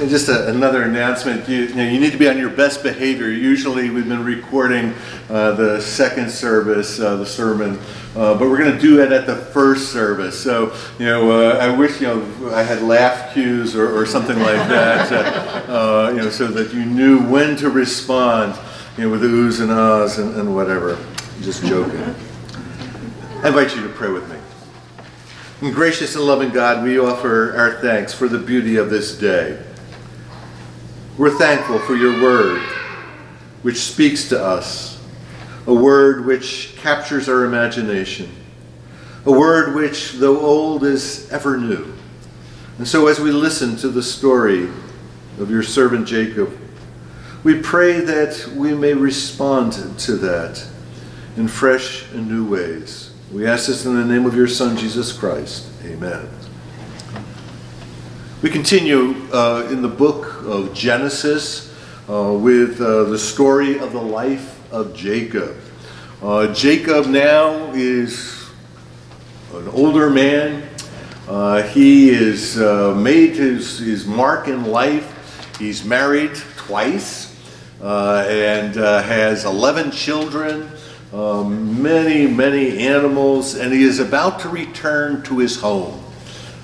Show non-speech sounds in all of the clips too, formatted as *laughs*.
And just a, another announcement, you, you, know, you need to be on your best behavior. Usually we've been recording uh, the second service, uh, the sermon, uh, but we're going to do it at the first service. So, you know, uh, I wish, you know, I had laugh cues or, or something like that, uh, uh, you know, so that you knew when to respond, you know, with oohs and ahs and, and whatever. Just joking. I invite you to pray with me. And gracious and loving God, we offer our thanks for the beauty of this day. We're thankful for your word, which speaks to us, a word which captures our imagination, a word which, though old, is ever new. And so, as we listen to the story of your servant Jacob, we pray that we may respond to that in fresh and new ways. We ask this in the name of your Son, Jesus Christ. Amen. We continue uh, in the book of Genesis uh, with uh, the story of the life of Jacob. Uh, Jacob now is an older man. Uh, he has uh, made his, his mark in life. He's married twice and has 11 children. Many, many animals, and he is about to return to his home.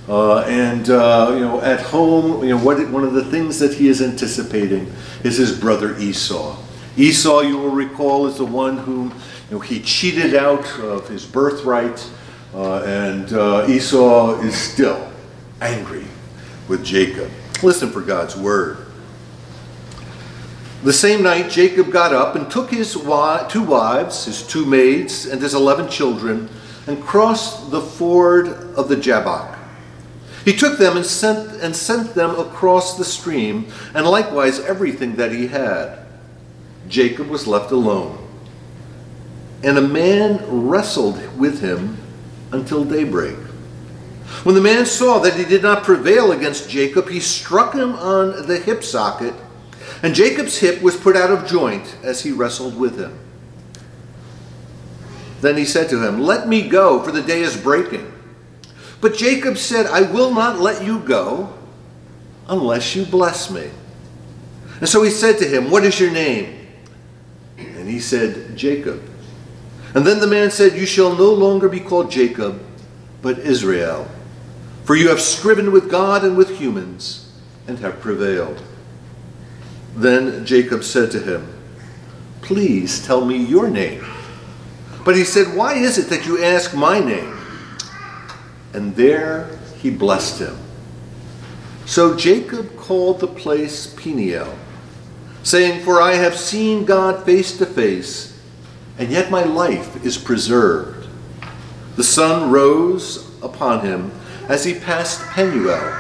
Uh, and uh, you know, at home, you know, what, one of the things that he is anticipating is his brother Esau. Esau, you will recall, is the one whom you know, he cheated out of his birthright, uh, and uh, Esau is still angry with Jacob. Listen for God's word. The same night, Jacob got up and took his two wives, his two maids, and his eleven children, and crossed the ford of the Jabbok. He took them and sent, and sent them across the stream, and likewise everything that he had. Jacob was left alone. And a man wrestled with him until daybreak. When the man saw that he did not prevail against Jacob, he struck him on the hip socket, and Jacob's hip was put out of joint as he wrestled with him. Then he said to him, Let me go, for the day is breaking. But Jacob said, I will not let you go unless you bless me. And so he said to him, What is your name? And he said, Jacob. And then the man said, You shall no longer be called Jacob, but Israel. For you have striven with God and with humans, and have prevailed. Then Jacob said to him, Please tell me your name. But he said, Why is it that you ask my name? And there he blessed him. So Jacob called the place Peniel, saying, For I have seen God face to face, and yet my life is preserved. The sun rose upon him as he passed Penuel,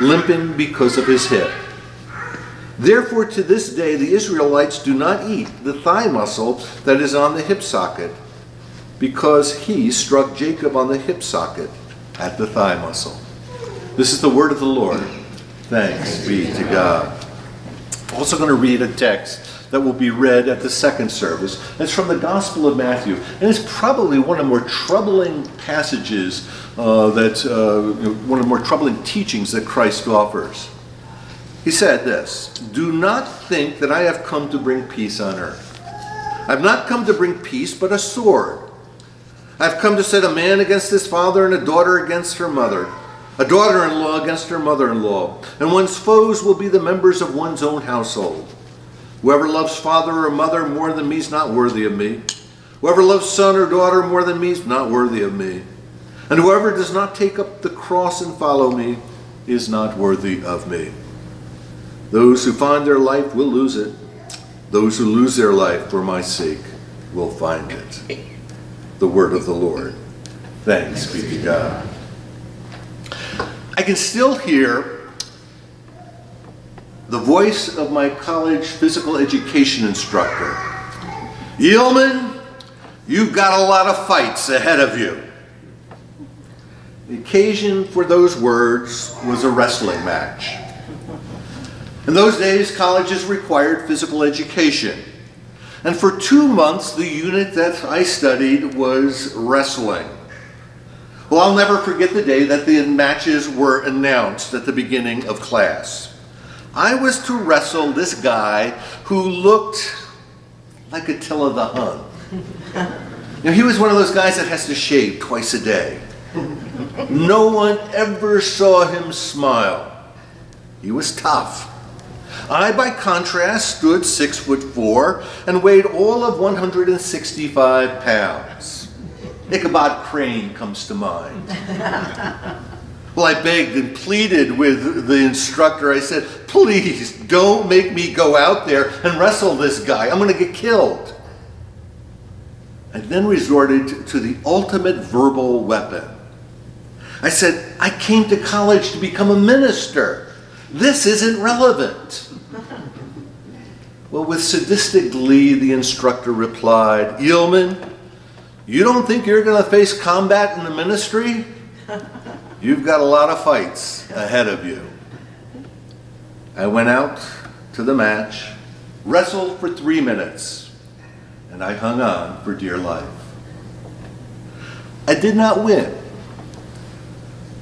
limping because of his hip. Therefore, to this day, the Israelites do not eat the thigh muscle that is on the hip socket, because he struck Jacob on the hip socket at the thigh muscle. This is the word of the Lord. Thanks be to God. Also going to read a text that will be read at the second service. It's from the Gospel of Matthew, and it's probably one of the more troubling passages uh, that uh, one of the more troubling teachings that Christ offers. He said this, "Do not think that I have come to bring peace on earth. I've not come to bring peace, but a sword." I've come to set a man against his father and a daughter against her mother, a daughter-in-law against her mother-in-law, and one's foes will be the members of one's own household. Whoever loves father or mother more than me is not worthy of me. Whoever loves son or daughter more than me is not worthy of me. And whoever does not take up the cross and follow me is not worthy of me. Those who find their life will lose it. Those who lose their life for my sake will find it the word of the Lord. Thanks be to God. I can still hear the voice of my college physical education instructor. Eelman, you've got a lot of fights ahead of you. The occasion for those words was a wrestling match. In those days, colleges required physical education. And for two months, the unit that I studied was wrestling. Well, I'll never forget the day that the matches were announced at the beginning of class. I was to wrestle this guy who looked like Attila the Hun. *laughs* You know, he was one of those guys that has to shave twice a day. No one ever saw him smile. He was tough. I, by contrast, stood six foot four and weighed all of 165 pounds. Ichabod Crane comes to mind. *laughs* Well, I begged and pleaded with the instructor. I said, please don't make me go out there and wrestle this guy. I'm going to get killed. I then resorted to the ultimate verbal weapon. I said, I came to college to become a minister. This isn't relevant. Well, with sadistic glee, the instructor replied, Eelman, you don't think you're going to face combat in the ministry? *laughs* You've got a lot of fights ahead of you. I went out to the match, wrestled for three minutes, and I hung on for dear life. I did not win,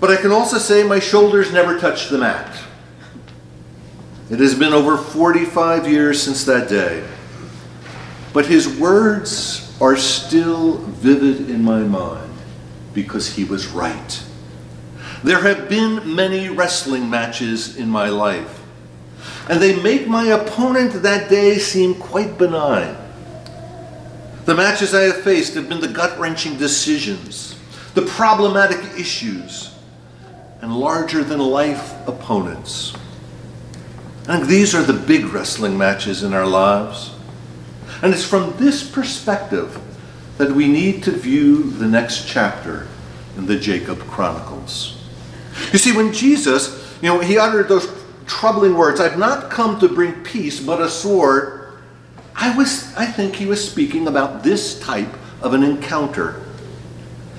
but I can also say my shoulders never touched the mat. It has been over 45 years since that day, but his words are still vivid in my mind because he was right. There have been many wrestling matches in my life, and they make my opponent that day seem quite benign. The matches I have faced have been the gut wrenching decisions, the problematic issues, and larger than life opponents. And these are the big wrestling matches in our lives. And it's from this perspective that we need to view the next chapter in the Jacob Chronicles. You see, when Jesus, you know, he uttered those troubling words, I've not come to bring peace, but a sword, I was, I think he was speaking about this type of an encounter.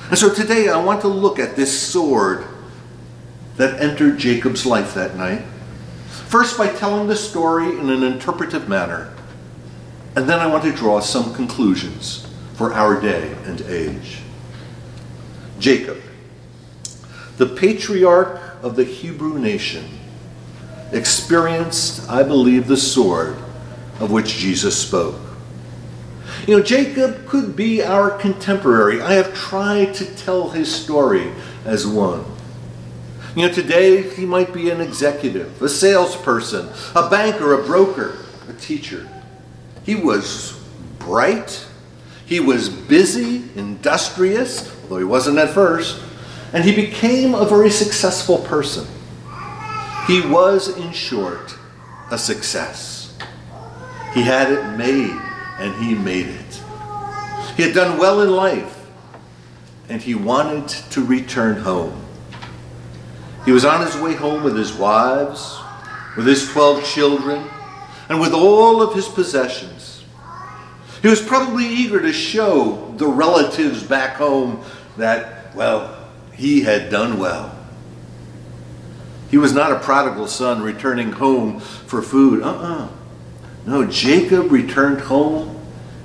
And so today I want to look at this sword that entered Jacob's life that night. First by telling the story in an interpretive manner, and then I want to draw some conclusions for our day and age. Jacob, the patriarch of the Hebrew nation, experienced, I believe, the sword of which Jesus spoke. You know, Jacob could be our contemporary. I have tried to tell his story as one. You know, today he might be an executive, a salesperson, a banker, a broker, a teacher. He was bright, he was busy, industrious, although he wasn't at first, and he became a very successful person. He was, in short, a success. He had it made, and he made it. He had done well in life, and he wanted to return home. He was on his way home with his wives, with his 12 children, and with all of his possessions. He was probably eager to show the relatives back home that, well, he had done well. He was not a prodigal son returning home for food. Uh-uh. No, Jacob returned home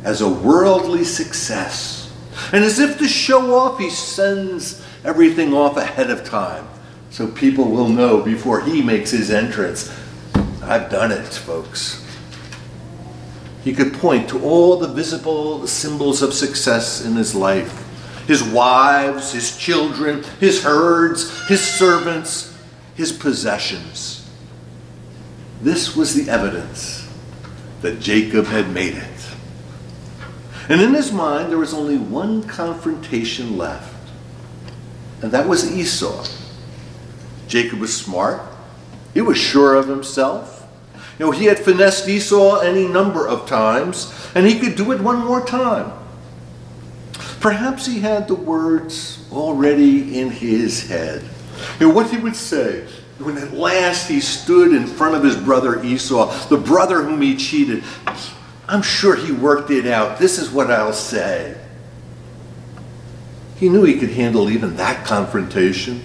as a worldly success. And as if to show off, he sends everything off ahead of time so people will know before he makes his entrance. I've done it, folks. He could point to all the visible symbols of success in his life his wives, his children, his herds, his servants, his possessions. This was the evidence that Jacob had made it. And in his mind, there was only one confrontation left, and that was Esau. Jacob was smart, he was sure of himself. You know, he had finessed Esau any number of times, and he could do it one more time. Perhaps he had the words already in his head. And what he would say when at last he stood in front of his brother Esau, the brother whom he cheated. I'm sure he worked it out. This is what I'll say. He knew he could handle even that confrontation.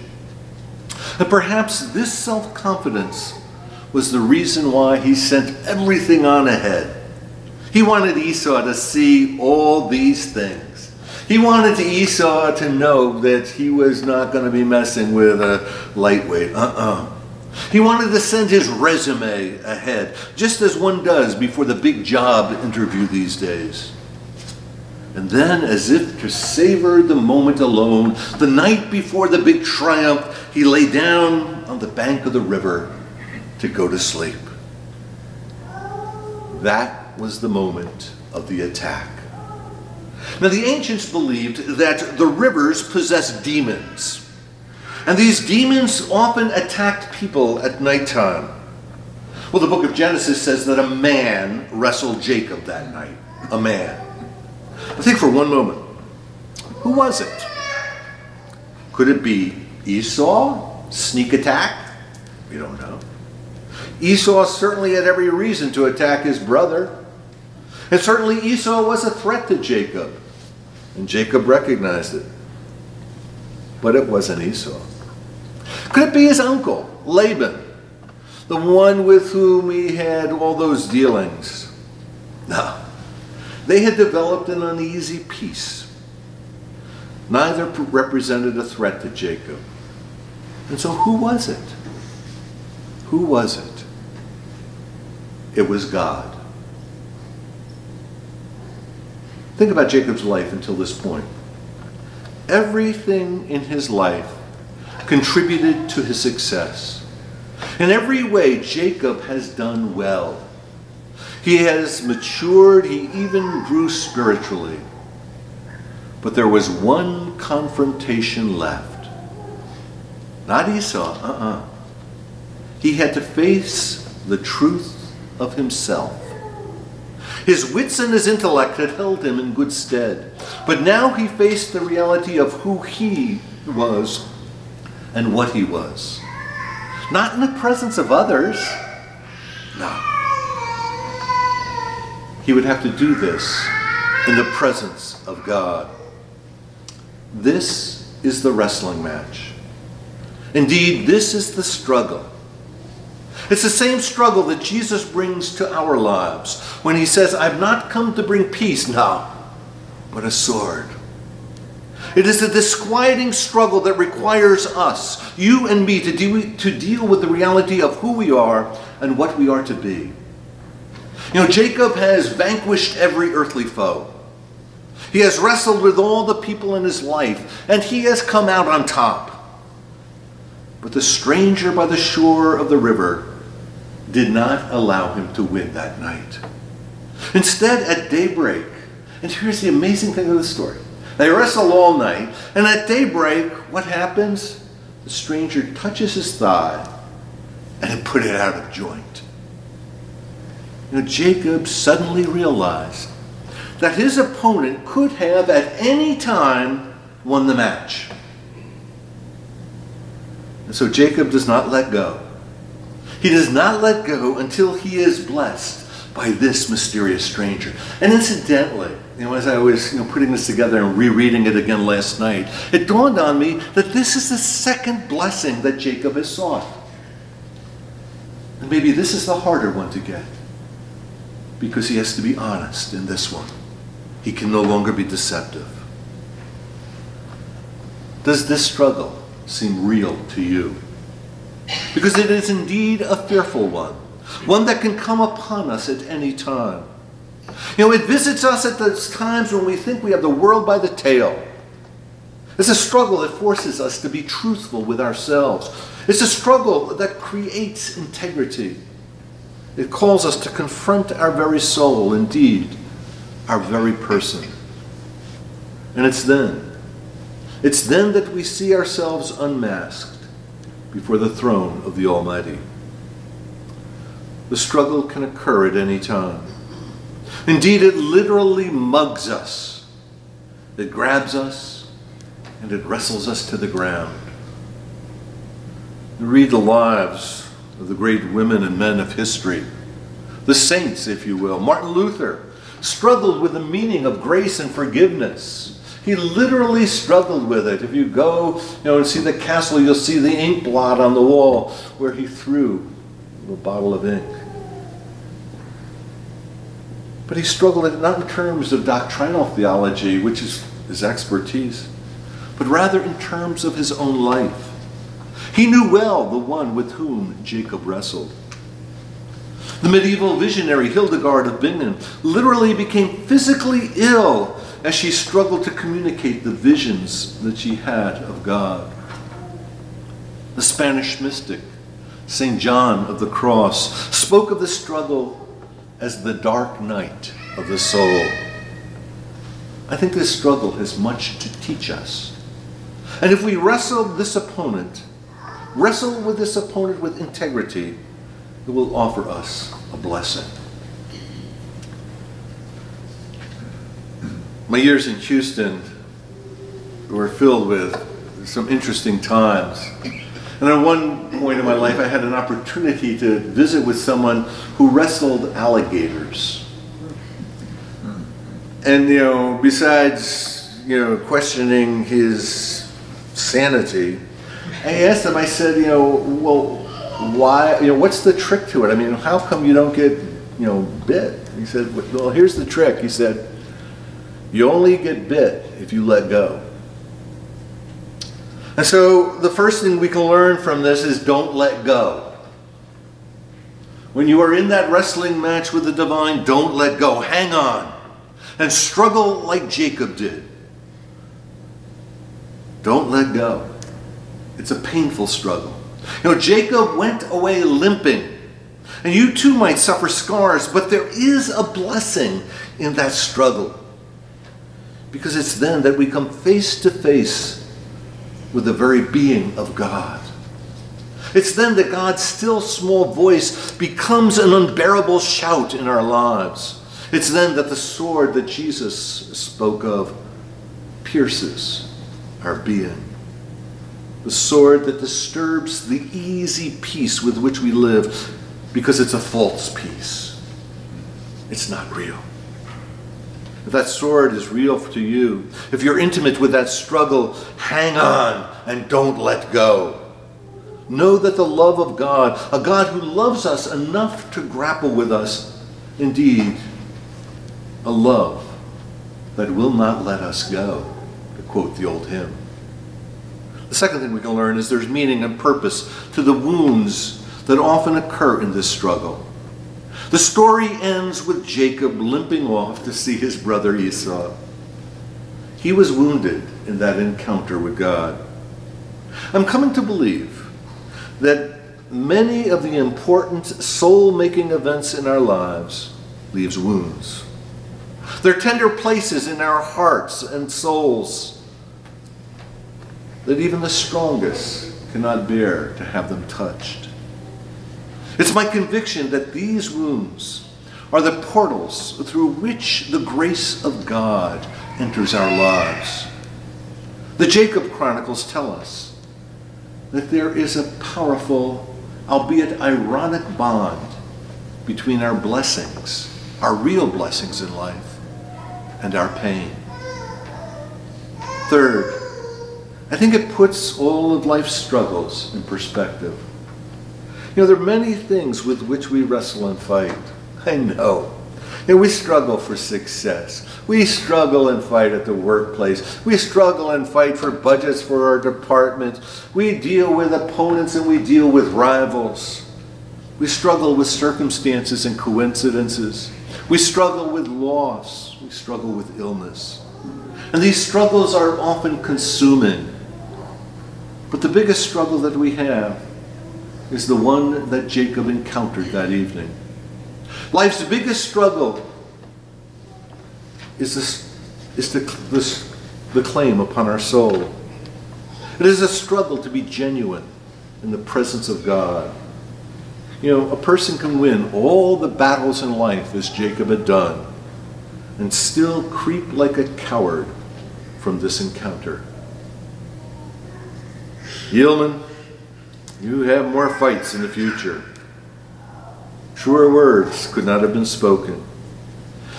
And perhaps this self confidence was the reason why he sent everything on ahead. He wanted Esau to see all these things. He wanted Esau to know that he was not going to be messing with a lightweight. Uh-uh. He wanted to send his resume ahead, just as one does before the big job interview these days. And then, as if to savor the moment alone, the night before the big triumph, he lay down on the bank of the river to go to sleep. That was the moment of the attack. Now, the ancients believed that the rivers possessed demons. And these demons often attacked people at nighttime. Well, the book of Genesis says that a man wrestled Jacob that night. A man. I think for one moment, who was it? Could it be Esau? Sneak attack? We don't know. Esau certainly had every reason to attack his brother. And certainly Esau was a threat to Jacob. And Jacob recognized it. But it wasn't Esau. Could it be his uncle, Laban, the one with whom he had all those dealings? No. They had developed an uneasy peace. Neither represented a threat to Jacob. And so who was it? Who was it? It was God. Think about Jacob's life until this point. Everything in his life contributed to his success. In every way, Jacob has done well. He has matured, he even grew spiritually. But there was one confrontation left. Not Esau, uh uh He had to face the truth of himself. His wits and his intellect had held him in good stead, but now he faced the reality of who he was and what he was. Not in the presence of others. No. He would have to do this in the presence of God. This is the wrestling match. Indeed, this is the struggle. It's the same struggle that Jesus brings to our lives when he says, I've not come to bring peace now, but a sword. It is a disquieting struggle that requires us, you and me, to to deal with the reality of who we are and what we are to be. You know, Jacob has vanquished every earthly foe. He has wrestled with all the people in his life, and he has come out on top. But the stranger by the shore of the river did not allow him to win that night. Instead, at daybreak, and here's the amazing thing of the story they wrestle all night, and at daybreak, what happens? The stranger touches his thigh and it put it out of joint. Know, Jacob suddenly realized that his opponent could have at any time won the match. And so Jacob does not let go. He does not let go until he is blessed by this mysterious stranger. And incidentally, you know, as I was you know, putting this together and rereading it again last night, it dawned on me that this is the second blessing that Jacob has sought. And maybe this is the harder one to get because he has to be honest in this one. He can no longer be deceptive. Does this struggle seem real to you? because it is indeed a fearful one, one that can come upon us at any time. You know, it visits us at those times when we think we have the world by the tail. It's a struggle that forces us to be truthful with ourselves. It's a struggle that creates integrity. It calls us to confront our very soul, indeed, our very person. And it's then, it's then that we see ourselves unmasked before the throne of the Almighty. The struggle can occur at any time. Indeed, it literally mugs us. It grabs us and it wrestles us to the ground. read the lives of the great women and men of history, the saints, if you will. Martin Luther struggled with the meaning of grace and forgiveness. He literally struggled with it. If you go you know, and see the castle, you'll see the ink blot on the wall where he threw a bottle of ink. But he struggled not in terms of doctrinal theology, which is his expertise, but rather in terms of his own life. He knew well the one with whom Jacob wrestled. The medieval visionary Hildegard of Bingen literally became physically ill as she struggled to communicate the visions that she had of God. The Spanish mystic, St. John of the Cross, spoke of the struggle as the dark night of the soul. I think this struggle has much to teach us. And if we wrestle this opponent, wrestle with this opponent with integrity, it will offer us a blessing. My years in Houston were filled with some interesting times. And at one point in my life, I had an opportunity to visit with someone who wrestled alligators. And, you know, besides, you know, questioning his sanity, I asked him, I said, you know, well, why, you know, what's the trick to it? I mean, how come you don't get, you know, bit? He said, well, here's the trick. He said, you only get bit if you let go. And so the first thing we can learn from this is don't let go. When you are in that wrestling match with the divine, don't let go. Hang on and struggle like Jacob did. Don't let go. It's a painful struggle. You know, Jacob went away limping. And you too might suffer scars, but there is a blessing in that struggle. Because it's then that we come face to face with the very being of God. It's then that God's still small voice becomes an unbearable shout in our lives. It's then that the sword that Jesus spoke of pierces our being. The sword that disturbs the easy peace with which we live because it's a false peace. It's not real. If that sword is real to you, if you're intimate with that struggle, hang on and don't let go. Know that the love of God, a God who loves us enough to grapple with us, indeed, a love that will not let us go, to quote the old hymn. The second thing we can learn is there's meaning and purpose to the wounds that often occur in this struggle. The story ends with Jacob limping off to see his brother Esau. He was wounded in that encounter with God. I'm coming to believe that many of the important soul-making events in our lives leaves wounds. They're tender places in our hearts and souls that even the strongest cannot bear to have them touched. It's my conviction that these wounds are the portals through which the grace of God enters our lives. The Jacob Chronicles tell us that there is a powerful, albeit ironic bond between our blessings, our real blessings in life, and our pain. Third, I think it puts all of life's struggles in perspective. You know, there are many things with which we wrestle and fight. I know. We struggle for success. We struggle and fight at the workplace. We struggle and fight for budgets for our department. We deal with opponents and we deal with rivals. We struggle with circumstances and coincidences. We struggle with loss. We struggle with illness. And these struggles are often consuming. But the biggest struggle that we have is the one that Jacob encountered that evening. Life's biggest struggle is, this, is the, this, the claim upon our soul. It is a struggle to be genuine in the presence of God. You know, a person can win all the battles in life as Jacob had done and still creep like a coward from this encounter. Eelman, you have more fights in the future. Truer words could not have been spoken.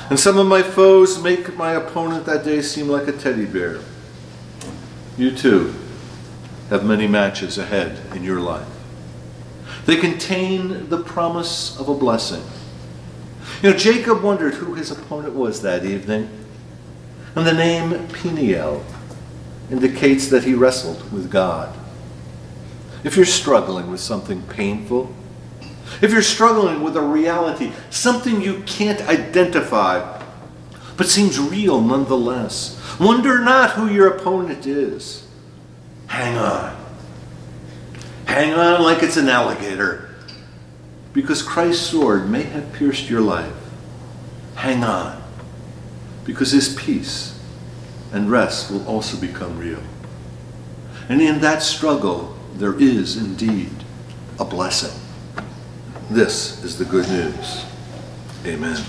And some of my foes make my opponent that day seem like a teddy bear. You too have many matches ahead in your life. They contain the promise of a blessing. You know, Jacob wondered who his opponent was that evening. And the name Peniel indicates that he wrestled with God. If you're struggling with something painful, if you're struggling with a reality, something you can't identify, but seems real nonetheless, wonder not who your opponent is. Hang on. Hang on like it's an alligator, because Christ's sword may have pierced your life. Hang on, because his peace and rest will also become real. And in that struggle, there is indeed a blessing. This is the good news. Amen.